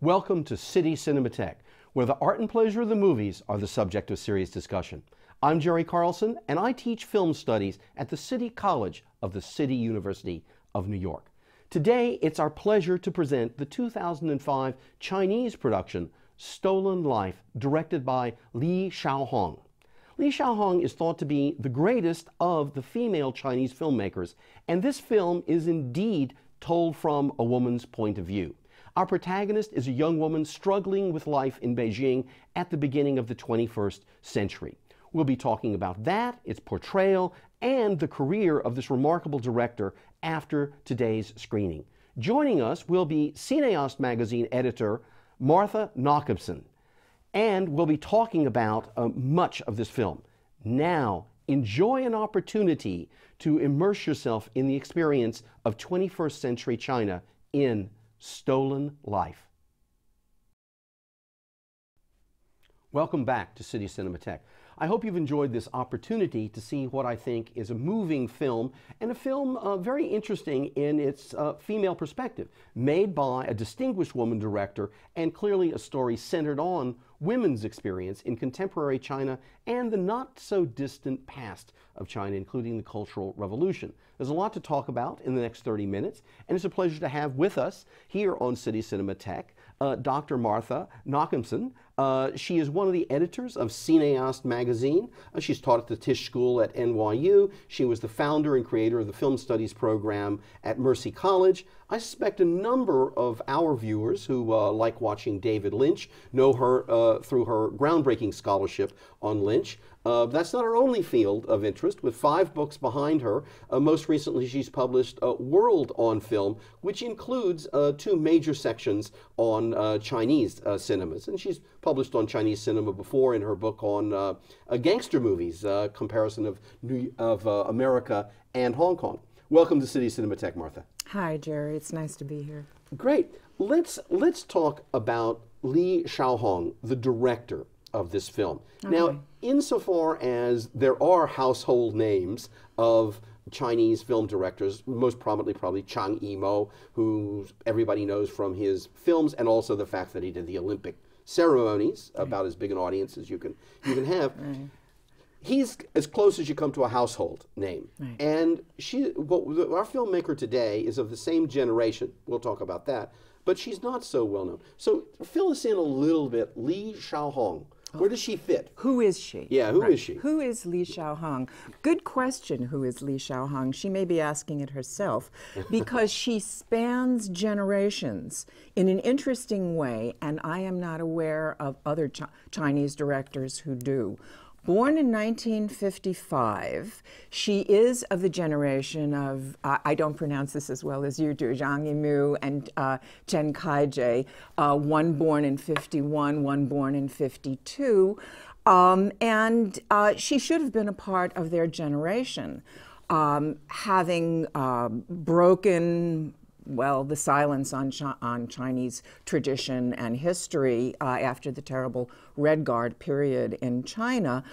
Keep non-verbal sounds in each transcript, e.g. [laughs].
Welcome to City Cinematheque, where the art and pleasure of the movies are the subject of serious discussion. I'm Jerry Carlson, and I teach film studies at the City College of the City University of New York. Today, it's our pleasure to present the 2005 Chinese production, Stolen Life, directed by Li Shaohong. Li Shaohong is thought to be the greatest of the female Chinese filmmakers, and this film is indeed told from a woman's point of view. Our protagonist is a young woman struggling with life in Beijing at the beginning of the 21st century. We'll be talking about that, its portrayal, and the career of this remarkable director after today's screening. Joining us will be Cineaste magazine editor Martha Nochimson, and we'll be talking about uh, much of this film. Now, enjoy an opportunity to immerse yourself in the experience of 21st century China in Stolen Life. Welcome back to City Cinematheque. I hope you've enjoyed this opportunity to see what I think is a moving film and a film uh, very interesting in its uh, female perspective, made by a distinguished woman director and clearly a story centered on women's experience in contemporary China and the not so distant past of China, including the Cultural Revolution. There's a lot to talk about in the next 30 minutes, and it's a pleasure to have with us here on City Cinematheque uh, Dr. Martha Nochimson. Uh, she is one of the editors of Cineaste magazine. Uh, she's taught at the Tisch School at NYU. She was the founder and creator of the Film Studies program at Mercy College. I suspect a number of our viewers who uh, like watching David Lynch know her uh, through her groundbreaking scholarship on Lynch. Uh, that's not her only field of interest, with five books behind her. Uh, most recently, she's published uh, World on Film, which includes uh, two major sections on uh, Chinese uh, cinemas. And she's published on Chinese cinema before in her book on gangster movies, comparison of, New, of America and Hong Kong. Welcome to City Cinematheque, Martha. Hi, Jerry. It's nice to be here. Great. Let's let's talk about Li Shaohong, the director of this film. Okay. Now, insofar as there are household names of Chinese film directors, most prominently probably Zhang Yimou, who everybody knows from his films, and also the fact that he did the Olympic ceremonies, right. about as big an audience as you can you can have. right. He's as close as you come to a household name, right. and she. Well, our filmmaker today is of the same generation. We'll talk about that, but she's not so well known. So fill us in a little bit. Li Shaohong where does she fit? Who is she? Yeah, who right. is she? Who is Li Shaohong? Good question, who is Li Shaohong? She may be asking it herself [laughs] because she spans generations in an interesting way, and I am not aware of other Ch Chinese directors who do. Born in 1955, she is of the generation of, uh, I don't pronounce this as well as you do, Zhang Yimou and uh, Chen Kaige, uh, one born in 51, one born in 52. Um, and uh, she should have been a part of their generation. Um, having uh, broken well, the silence on, Chi on Chinese tradition and history uh, after the terrible Red Guard period in China.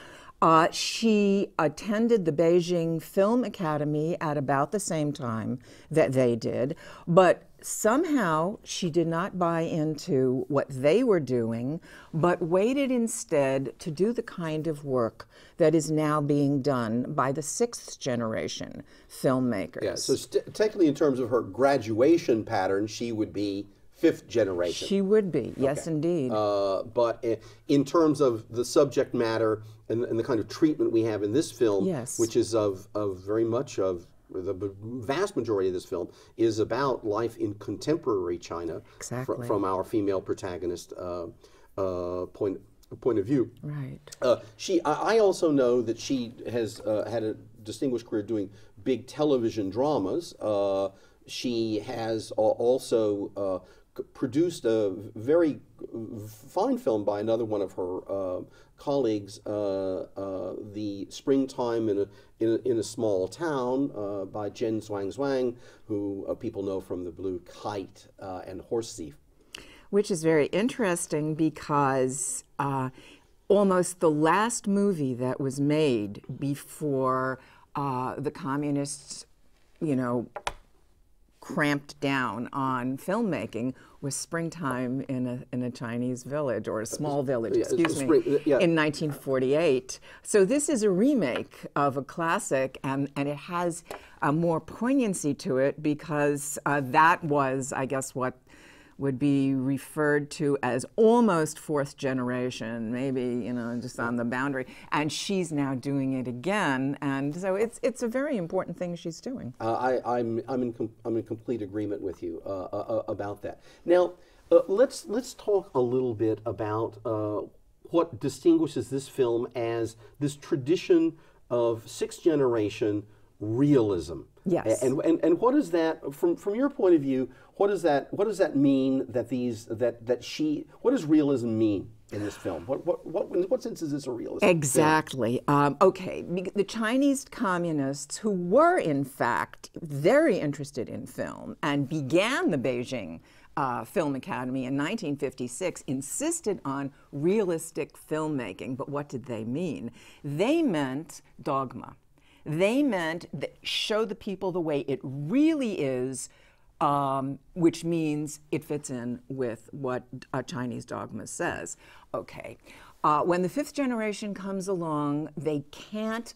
Uh, she attended the Beijing Film Academy at about the same time that they did, but somehow she did not buy into what they were doing, but waited instead to do the kind of work that is now being done by the sixth generation filmmakers. Yeah, so technically, in terms of her graduation pattern, she would be fifth generation. She would be, yes, okay. indeed. Uh, but in terms of the subject matter and, and, the kind of treatment we have in this film, yes. which is of, of very much of the vast majority of this film is about life in contemporary China exactly. fr from our female protagonist uh, uh, point point of view. Right. Uh, she. I, I, also know that she has uh, had a distinguished career doing big television dramas. Uh, she has also uh, produced a very fine film by another one of her colleagues, uh, uh, the Springtime in a, in a, in a small town uh, by Tian Zhuangzhuang, who people know from The Blue Kite and Horse Thief. Which is very interesting because almost the last movie that was made before uh, the communists, you know, cramped down on filmmaking was Springtime in a, in a Chinese village or a small village, excuse me, in 1948. So this is a remake of a classic, and, and it has uh, more poignancy to it because uh, that was, I guess, what would be referred to as almost fourth generation, maybe you know just on the boundary. And she's now doing it again, and so it's it's a very important thing she's doing. Uh, I, I'm, I'm, in com- I'm in complete agreement with you uh, uh, uh, about that. Now, uh, let's, let's talk a little bit about uh, what distinguishes this film as this tradition of sixth generation realism. Yes. And, and, and what is that, from, from your point of view, what does that, what does that mean that these, that, that she, what does realism mean in this film? What, what, what, what sense is this a realism? Exactly. Um, okay. The Chinese communists, who were in fact very interested in film and began the Beijing uh, Film Academy in 1956, insisted on realistic filmmaking. But what did they mean? They meant dogma. They meant show the people the way it really is um, which means it fits in with what Chinese dogma says. Okay. Uh, when the fifth generation comes along, they can't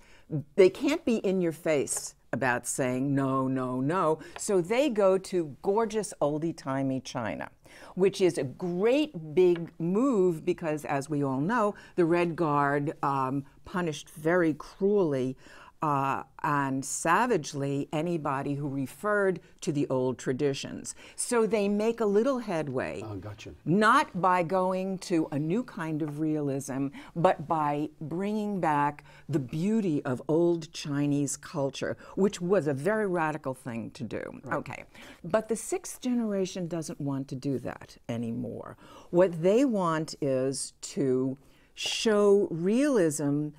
they can't be in your face about saying no, no, no. So they go to gorgeous oldie timey China, which is a great big move because, as we all know, the Red Guard um, punished very cruelly uh, and savagely anybody who referred to the old traditions. So they make a little headway. Oh, gotcha. Not by going to a new kind of realism, but by bringing back the beauty of old Chinese culture, which was a very radical thing to do. Okay. But the sixth generation doesn't want to do that anymore. What they want is to show realism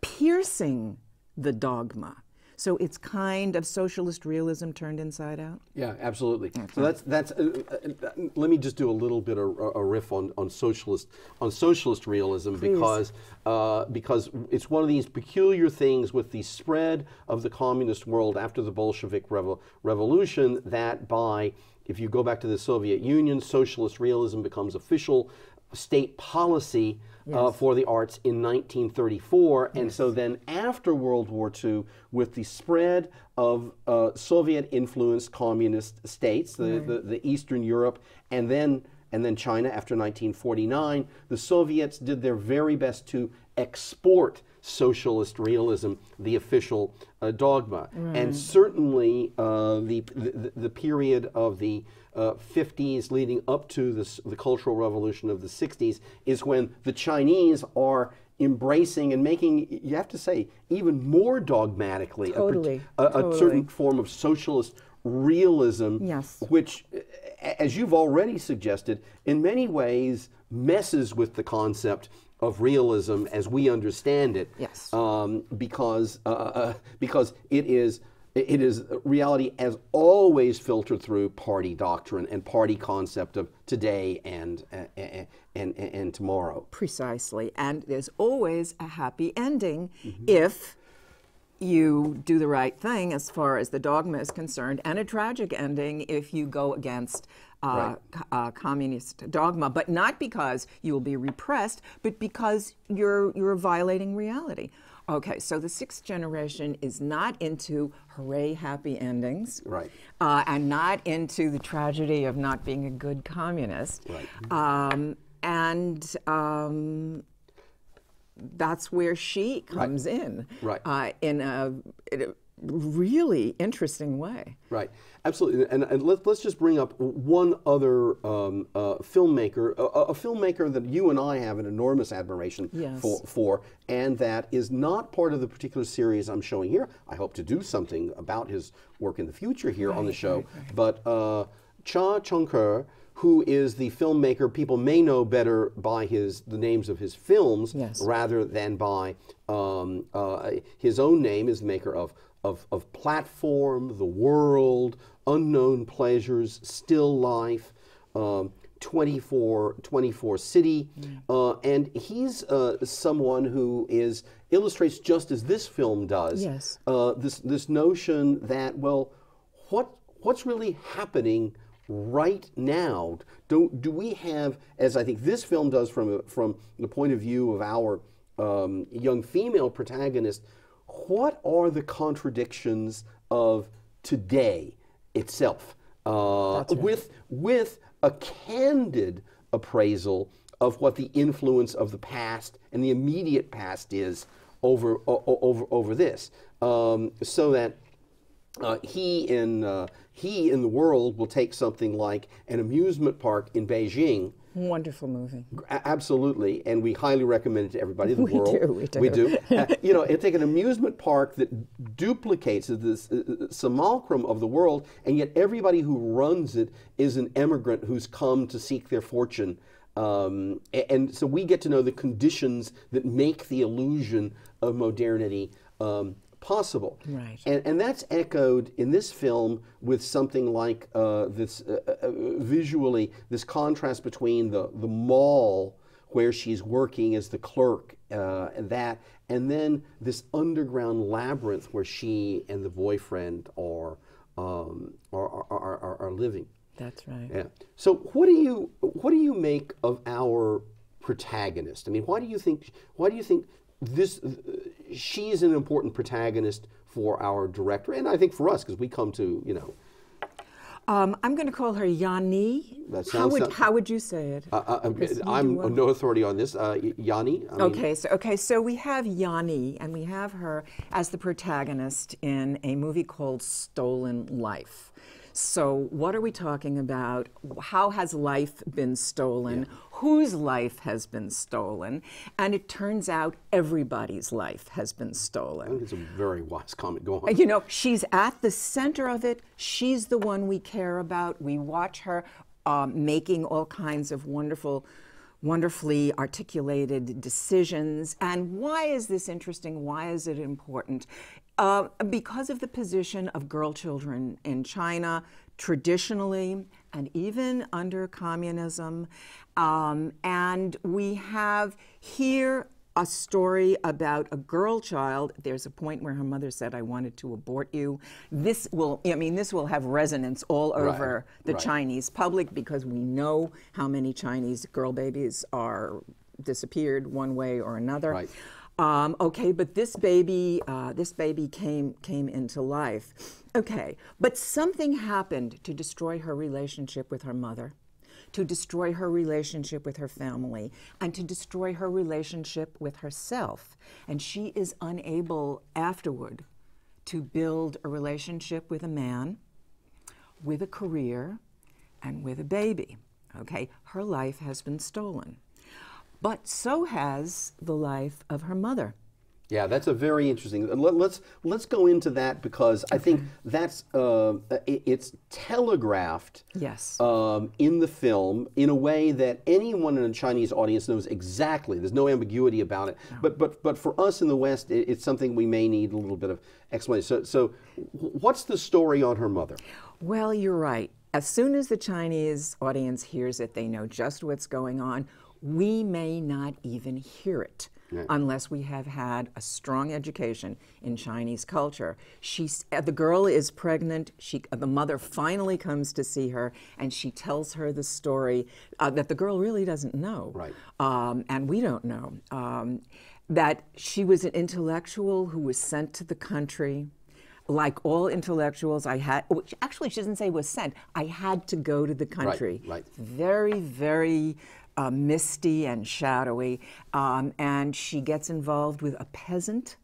piercing the dogma. So it's kind of socialist realism turned inside out. Yeah, absolutely. So that's that's. Uh, uh, uh, let me just do a little bit of a, a riff on, on socialist on socialist realism because uh, because it's one of these peculiar things with the spread of the communist world after the Bolshevik revo- revolution that by if you go back to the Soviet Union, socialist realism becomes official state policy uh, for the arts in 1934. And so then after World War II, with the spread of uh, Soviet influenced communist states, the, the, the Eastern Europe, and then and then China after 1949, the Soviets did their very best to export socialist realism, the official uh, dogma. And certainly uh, the, the, the period of the uh, 50s leading up to this, the Cultural Revolution of the 60s is when the Chinese are embracing and making, you have to say, even more dogmatically a Totally, a, a totally. certain form of socialist realism, Yes. which, as you've already suggested, in many ways messes with the concept of realism as we understand it. Yes. Um, because uh, uh, because it is it is reality as always filtered through party doctrine and party concept of today and and and, and, tomorrow. Precisely. And there's always a happy ending if you do the right thing as far as the dogma is concerned, and a tragic ending if you go against uh, Right. uh, communist dogma, but not because you will be repressed, but because you're you're violating reality. Okay, so the sixth generation is not into hooray happy endings, Right. uh, and not into the tragedy of not being a good communist. Right. Um, and um, that's where she comes in, Right. Uh, in, a, in a really interesting way. Right, absolutely. And, and let, let's just bring up one other um, uh, filmmaker, a, a filmmaker that you and I have an enormous admiration Yes. for, for, and that is not part of the particular series I'm showing here. I hope to do something about his work in the future here on the show. But uh, Jia Zhangke, who is the filmmaker people may know better by his the names of his films Yes. rather than by um, uh, his own name, is the maker of, of, of Platform, The World, Unknown Pleasures, Still Life, um, 24, 24 City. Uh, and he's uh, someone who is illustrates just as this film does Yes. uh, this, this notion that, well, what, what's really happening right now? Do, do we have, as I think this film does from, from the point of view of our um, young female protagonist, what are the contradictions of today itself? Uh, right. With, with a candid appraisal of what the influence of the past and the immediate past is over, over, over this. Um, so that uh, he in uh, he in the world will take something like an amusement park in Beijing. Wonderful movie. Absolutely, and we highly recommend it to everybody in the [laughs] We world. do, we do. We do. Uh, you know, it's like an amusement park that duplicates this uh, simulacrum of the world, and yet everybody who runs it is an immigrant who's come to seek their fortune. Um, and so we get to know the conditions that make the illusion of modernity um, possible. Right. And, and that's echoed in this film with something like uh, this uh, uh, visually, this contrast between the, the mall where she's working as the clerk uh, and that, and then this underground labyrinth where she and the boyfriend are, um, are, are, are, are, are living. That's right. Yeah. So what do you what do you make of our protagonist? I mean, why do you think why do you think this she is an important protagonist for our director and I think for us because we come to you know Um, I'm going to call her Yanni. That how sounds would so- how would you say it? uh, uh, do I'm well. no authority on this. Uh, Yanni. I mean, Okay, so okay, so we have Yanni, and we have her as the protagonist in a movie called Stolen Life. So, what are we talking about? How has life been stolen? Whose life has been stolen? And it turns out everybody's life has been stolen. I think it's a very wise comment. Go on. You know, she's at the center of it. She's the one we care about. We watch her um, making all kinds of wonderful, wonderfully articulated decisions. And why is this interesting? Why is it important? Uh, because of the position of girl children in China, traditionally, and even under communism. Um, and we have here a story about a girl child. There's a point where her mother said, I wanted to abort you. This will, I mean, this will have resonance all over the right. Chinese public because we know how many Chinese girl babies are disappeared one way or another. Right. Um, okay, but this baby, uh, this baby came came into life. Okay, but something happened to destroy her relationship with her mother, to destroy her relationship with her family, and to destroy her relationship with herself. And she is unable afterward to build a relationship with a man, with a career, and with a baby. Okay, her life has been stolen. But so has the life of her mother. Yeah, that's a very interesting. Let, let's let's go into that because I think that's uh, it, it's telegraphed. Yes. Um, in the film, in a way that anyone in a Chinese audience knows exactly. There's no ambiguity about it. But but but for us in the West, it, it's something we may need a little bit of explanation. So so, what's the story on her mother? Well, you're right. As soon as the Chinese audience hears it, they know just what's going on. We may not even hear it unless we have had a strong education in Chinese culture. She's, uh, the girl is pregnant. She, uh, the mother finally comes to see her, and she tells her the story uh, that the girl really doesn't know, Right. um, and we don't know. Um, that she was an intellectual who was sent to the country like all intellectuals, I had, which actually she doesn't say was sent, I had to go to the country. Right, right. Very, very uh, misty and shadowy. Um, and she gets involved with a peasant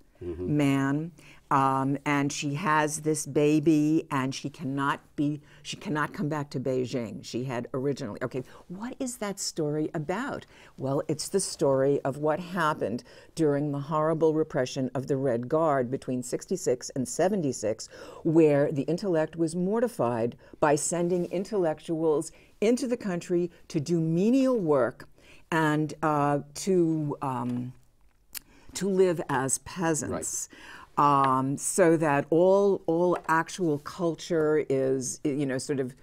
man. Um, and she has this baby, and she cannot be, she cannot come back to Beijing. She had originally. Okay, what is that story about? Well, it's the story of what happened during the horrible repression of the Red Guard between 66 and 76, where the intellect was mortified by sending intellectuals into the country to do menial work and uh, to. Um, to live as peasants. Um, so that all all actual culture is you know sort of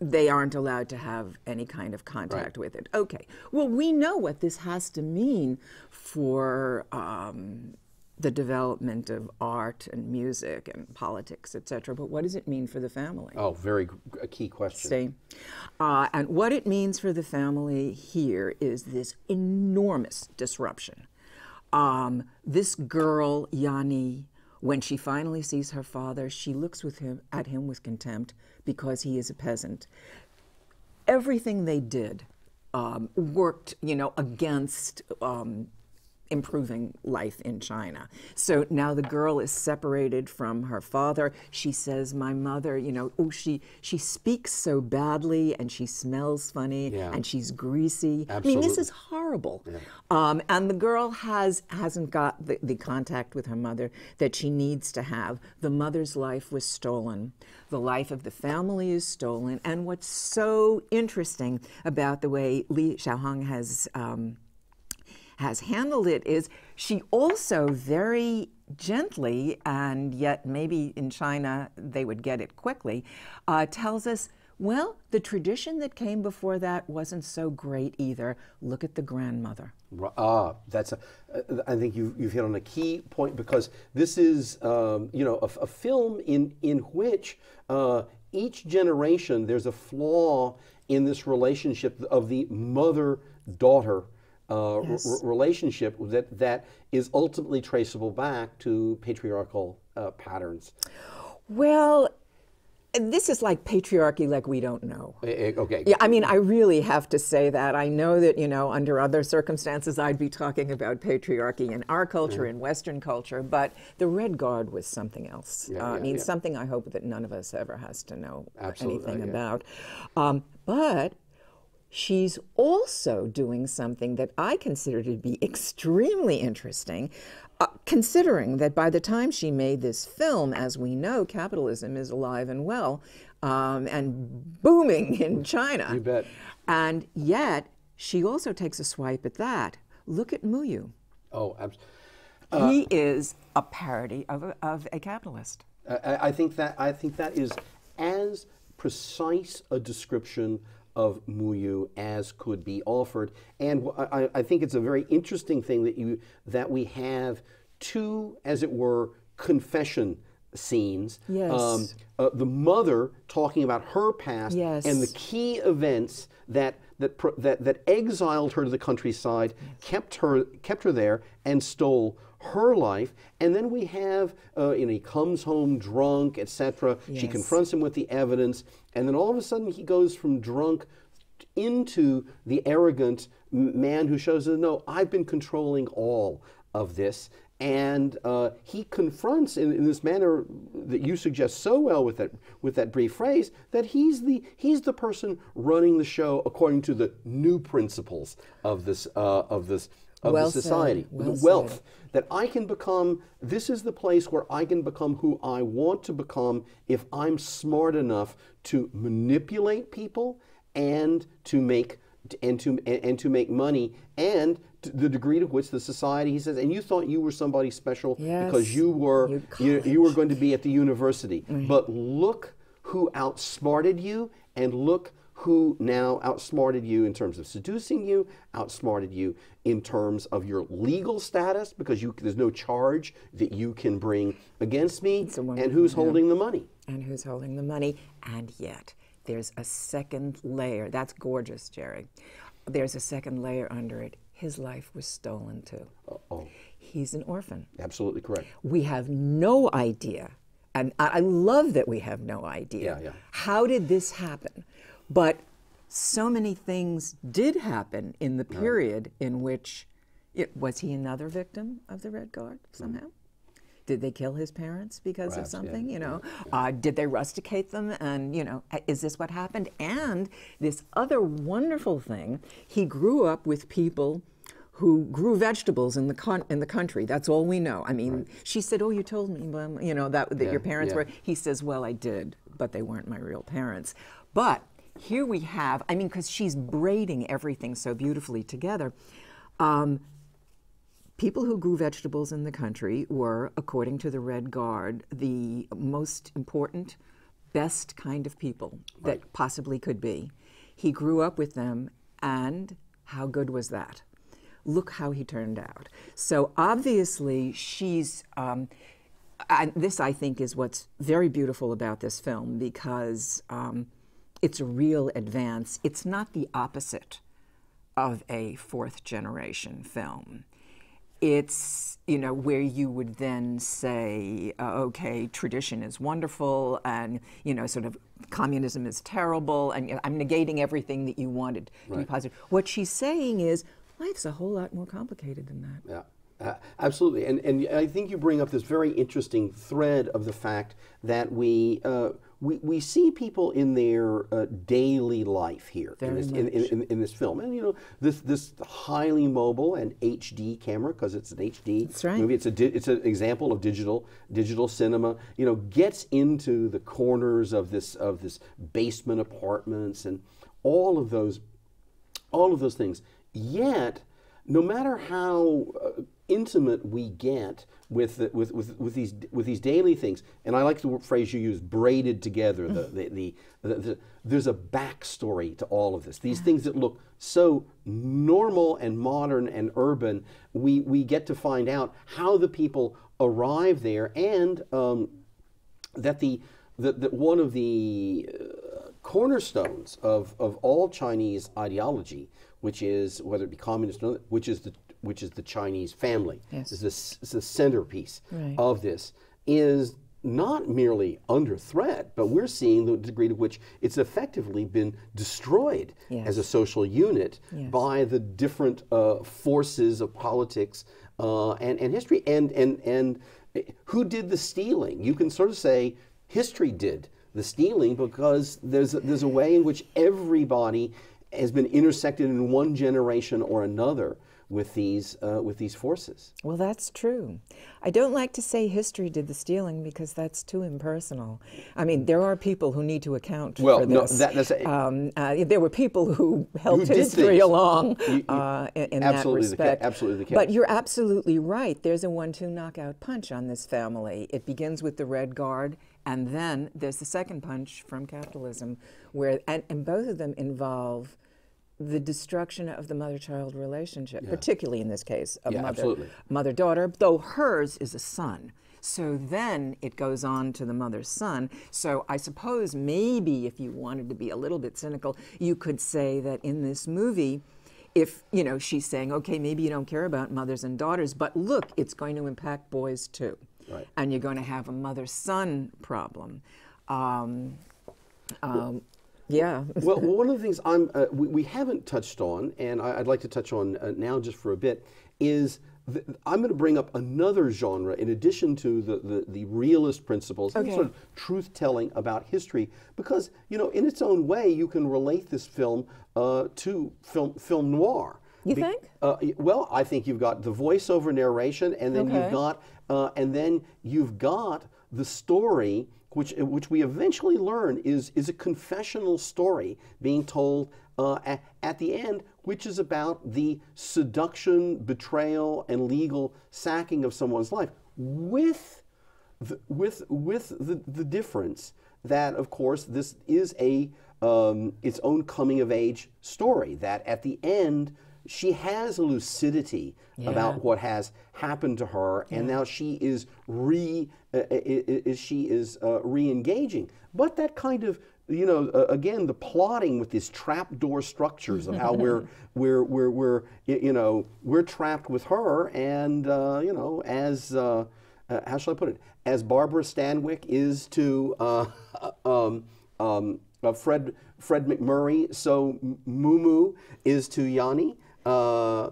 they aren't allowed to have any kind of contact with it. Okay. Well, we know what this has to mean for um, the development of art and music and politics, etc. But what does it mean for the family? Oh, very a key question. See? Uh, and what it means for the family here is this enormous disruption. Um, this girl, Yanni, when she finally sees her father, she looks with him, at him with contempt because he is a peasant. Everything they did um, worked, you know, against um, improving life in China. So now the girl is separated from her father. She says, "My mother, you know, oh, she she speaks so badly, and she smells funny, Yeah. and she's greasy. I mean, this is horrible." Um, and the girl has hasn't got the, the contact with her mother that she needs to have. The mother's life was stolen. The life of the family is stolen. And what's so interesting about the way Li Shaohong has um, has handled it is she also very gently, and yet maybe in China they would get it quickly, uh, tells us, well, the tradition that came before that wasn't so great either. Look at the grandmother. Ah, that's a. uh, I think you, you've hit on a key point because this is, um, you know, a film in in which uh, each generation there's a flaw in this relationship of the mother daughter. Uh, Yes. r- relationship that that is ultimately traceable back to patriarchal uh, patterns. Well, this is like patriarchy like we don't know. Eh, eh, Okay. Yeah, I mean, I really have to say that. I know that, you know, under other circumstances, I'd be talking about patriarchy in our culture, in Western culture, but the Red Guard was something else. Yeah, Uh, I mean, yeah. something I hope that none of us ever has to know Absolutely, anything yeah. about. Um, but she's also doing something that I consider to be extremely interesting, uh, considering that by the time she made this film, as we know, capitalism is alive and well um, and booming in China. You bet. And yet, she also takes a swipe at that. Look at Muyu. Oh, abs- he is a parody of a, of a capitalist. I, I think that I think that is as precise a description of Muyu as could be offered, and I, I think it's a very interesting thing that you that we have two, as it were, confession scenes. Um, Yes. uh, the mother talking about her past Yes. and the key events that that, that that exiled her to the countryside, kept her kept her there, and stole her life. And then we have, uh, you know, he comes home drunk, etc. She confronts him with the evidence, and then all of a sudden he goes from drunk into the arrogant man who shows that no, I've been controlling all of this. And uh, he confronts in, in this manner that you suggest so well with that with that brief phrase that he's the he's the person running the show according to the new principles of this uh, of this of Well the said, society, well the wealth said. that I can become. This is the place where I can become who I want to become if I'm smart enough to manipulate people and to make and to and, and to make money and the degree to which the society he says and you thought you were somebody special because you were You- you, you were going to be at the university but look who outsmarted you and look who now outsmarted you in terms of seducing you, outsmarted you in terms of your legal status because you, there's no charge that you can bring against me, and who's yeah. holding the money. and who's holding the money. And yet, there's a second layer. That's gorgeous, Jerry. There's a second layer under it. His life was stolen too. Oh, He's an orphan. absolutely correct. We have no idea, and I I love that we have no idea. Yeah, yeah. How did this happen? But so many things did happen in the period in which it, was he another victim of the Red Guard somehow? Did they kill his parents because Perhaps, of yeah, something? You know, uh, did they rusticate them? And you know, is this what happened? And this other wonderful thing, he grew up with people who grew vegetables in the con- in the country. That's all we know. I mean, she said, "Oh, you told me, you know, that that Yeah, your parents yeah. were." He says, "Well, I did, but they weren't my real parents." But here we have, I mean, because she's braiding everything so beautifully together. Um, people who grew vegetables in the country were, according to the Red Guard, the most important, best kind of people that possibly could be. He grew up with them, and how good was that? look how he turned out. So obviously, she's. Um, and this, I think, is what's very beautiful about this film because um, it's a real advance. It's not the opposite of a fourth generation film. It's, you know, where you would then say, uh, okay, tradition is wonderful and, you know, sort of communism is terrible and you know, I'm negating everything that you wanted to right. be positive. What she's saying is, life's a whole lot more complicated than that. Yeah. Uh, absolutely, and and I think you bring up this very interesting thread of the fact that we uh, we, we see people in their uh, daily life here in this, in, in, in, this film, and you know this this highly mobile and HD camera because it's an HD right. movie. It's a it's an example of digital digital cinema. You know, gets into the corners of this of this basement apartments and all of those all of those things. Yet, no matter how uh, intimate we get with, the, with, with, with, these, with these daily things, and I like the phrase you use, braided together, the, the, the, the there's a backstory to all of this. These things that look so normal and modern and urban, we, we get to find out how the people arrive there and um, that, the, that, that one of the uh, cornerstones of, of all Chinese ideology, which is, whether it be communist or not, which is the which is the Chinese family, yes. is, the, is the centerpiece right. of this, is not merely under threat, but we're seeing the degree to which it's effectively been destroyed yes. as a social unit yes. by the different uh, forces of politics uh, and, and history. And, and, and who did the stealing? You can sort of say history did the stealing because there's a, there's a way in which everybody has been intersected in one generation or another with these uh, with these forces. Well, that's true. I don't like to say history did the stealing because that's too impersonal. I mean, there are people who need to account well, for this. No, that, that's um, uh, there were people who helped who history along you, you, uh, in, in that respect. The, absolutely the case. But you're absolutely right. There's a one-two knockout punch on this family. It begins with the Red Guard, and then there's the second punch from capitalism, where and, and both of them involve the destruction of the mother-child relationship, yeah. particularly in this case, of yeah, mother, mother-daughter, though hers is a son. So then it goes on to the mother's son. So I suppose maybe if you wanted to be a little bit cynical, you could say that in this movie, if you know she's saying, okay, maybe you don't care about mothers and daughters, but look, it's going to impact boys too, right. and you're going to have a mother-son problem. Um, um, yeah. [laughs] well, one of the things I'm, uh, we, we, haven't touched on, and I, would like to touch on uh, now just for a bit, is I'm going to bring up another genre in addition to the, the, the realist principles okay. sort of truth telling about history, because, you know, in its own way, you can relate this film uh, to film, film noir. You Be, think? Uh, well, I think you've got the voiceover narration, and then okay. you've got, uh, and then you've got the story which, which we eventually learn is, is a confessional story being told uh, at, at, the end, which is about the seduction, betrayal, and legal sacking of someone's life, with the, with, with the, the difference that, of course, this is a um, its own coming of age story. That at the end, she has a lucidity yeah. about what has happened to her, yeah. and now she is re uh, is she is uh, re-engaging. But that kind of you know uh, again the plotting with these trapdoor structures of how we're [laughs] we're we're we're you know we're trapped with her, and uh, you know as uh, uh, how shall I put it as Barbara Stanwyck is to [laughs] um, um, Fred Fred MacMurray, so Mumu is to Yanni uh,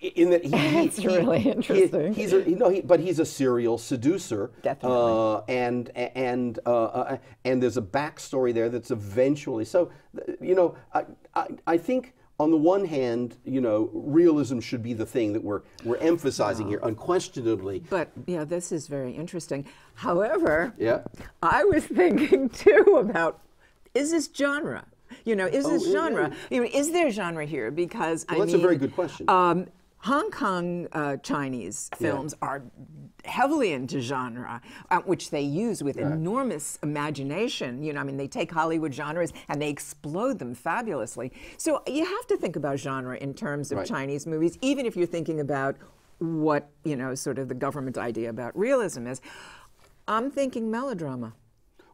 in that he, [laughs] That's he, really he, interesting. He, he's a, no, he, but he's a serial seducer. Definitely. Uh, and and uh, uh, and there's a backstory there that's eventually so. You know, I, I, I think on the one hand, you know, realism should be the thing that we're we're emphasizing here, unquestionably. But yeah, this is very interesting. However, yeah, I was thinking [laughs] too about is this genre? You know, is oh, this genre? yeah. You know, is there genre here? Because well, I that's mean, a very good question. Um, Hong Kong uh, Chinese films yeah. are heavily into genre, uh, which they use with enormous imagination. You know, I mean, they take Hollywood genres and they explode them fabulously. So you have to think about genre in terms of right. Chinese movies, even if you're thinking about what, you know, sort of the government idea about realism is. I'm thinking melodrama.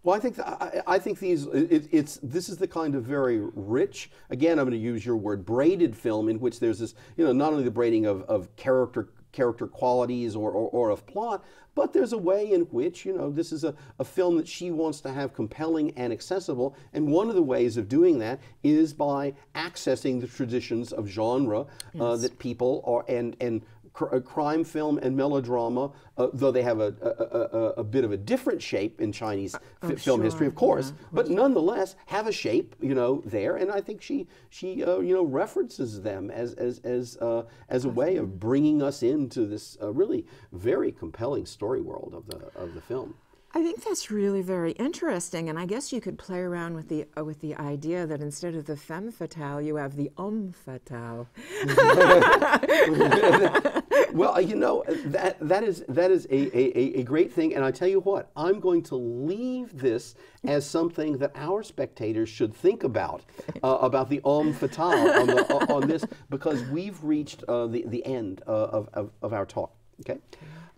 Well, I think I, I, think these it, it's this is the kind of very rich. Again, I'm going to use your word braided film in which there's this you know not only the braiding of, of character character qualities or, or, or, of plot, but there's a way in which, you know, this is a, a film that she wants to have compelling and accessible. And one of the ways of doing that is by accessing the traditions of genre uh, yes. uh, that people are, and, and cr- crime film and melodrama, uh, though they have a, a, a, a, bit of a different shape in Chinese f- film sure. history, of course, yeah. but nonetheless have a shape, you know, there. And I think she she uh, you know references them as as as uh, as a way of bringing us into this uh, really very compelling story world of the of the film. I think that's really very interesting, and I guess you could play around with the uh, with the idea that instead of the femme fatale, you have the homme fatale. [laughs] well, you know that that is that is a, a, a great thing, and I tell you what, I'm going to leave this as something that our spectators should think about uh, about the homme fatale on, the, on, this because we've reached uh, the the end uh, of, of, of our talk. Okay.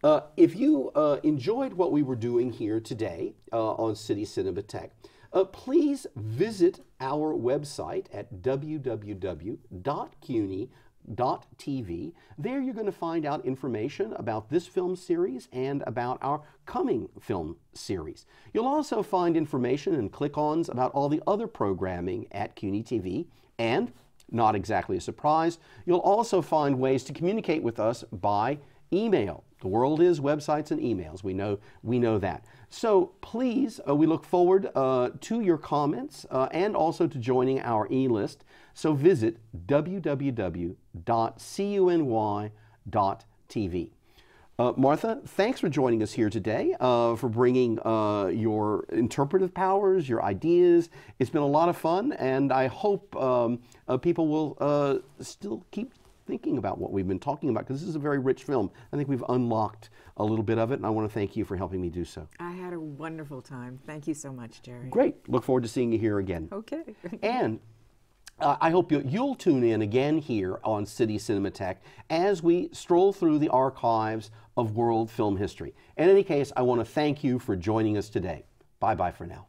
Uh, if you uh, enjoyed what we were doing here today uh, on City Cinematheque, uh, please visit our website at www.cuny.tv. There you're going to find out information about this film series and about our coming film series. You'll also find information and click-ons about all the other programming at CUNY TV and, not exactly a surprise, you'll also find ways to communicate with us by email. The world is websites and emails. We know, we know that. So please, uh, we look forward uh, to your comments uh, and also to joining our e list. So visit www.cuny.tv. Uh, Martha, thanks for joining us here today, uh, for bringing uh, your interpretive powers, your ideas. It's been a lot of fun, and I hope um, people will still keep thinking about what we've been talking about because this is a very rich film. I think we've unlocked a little bit of it, and I want to thank you for helping me do so. I had a wonderful time. Thank you so much, Jerry. Great. Look forward to seeing you here again. Okay. [laughs] and uh, I hope you'll, you'll, tune in again here on City Cinematheque as we stroll through the archives of world film history. In any case, I want to thank you for joining us today. Bye bye for now.